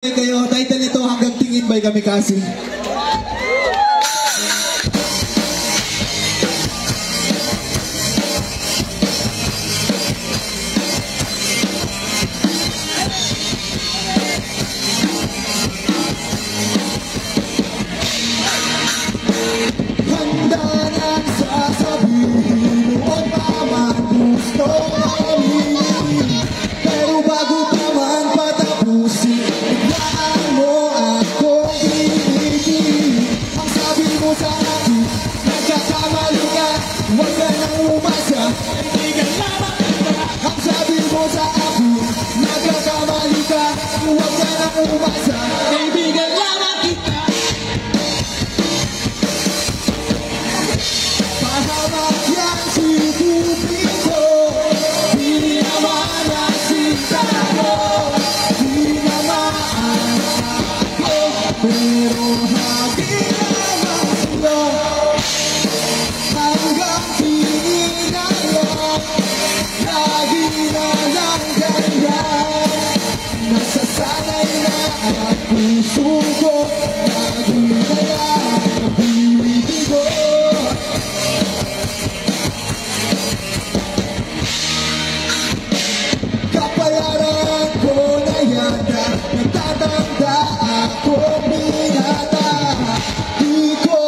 kayo. Title nito, Hanggang Tingin by Kamikasi. Outra azul, na minha cavalica, o oceano vai sair. At puso ko Lagi kaya Napibig ko Kapayaran ko na yata Nagtatanda ako binata Di ko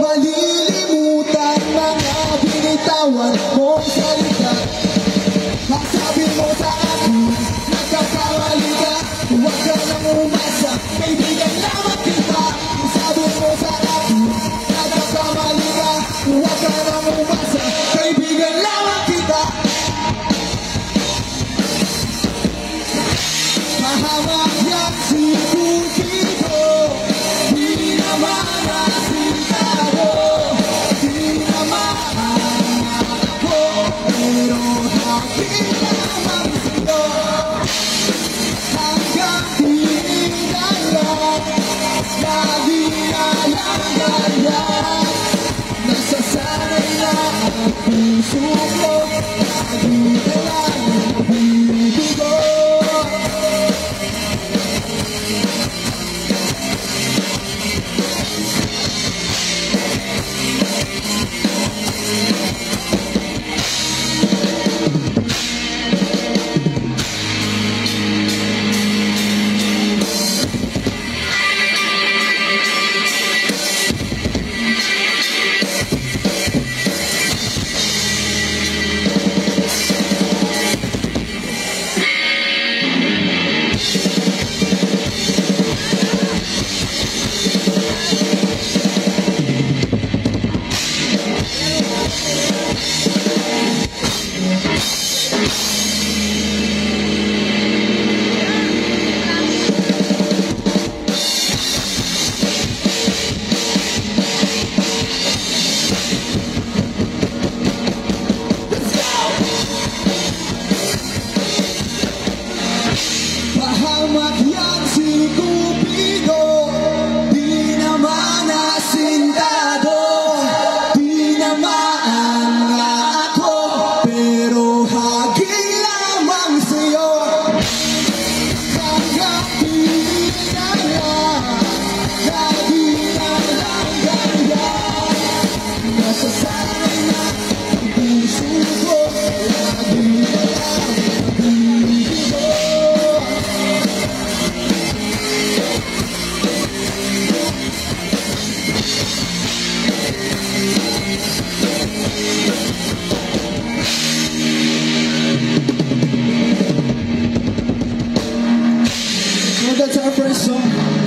malilimutan Mga binitawan mong salita Ang sabi mo sa akin baby. Thank you. song.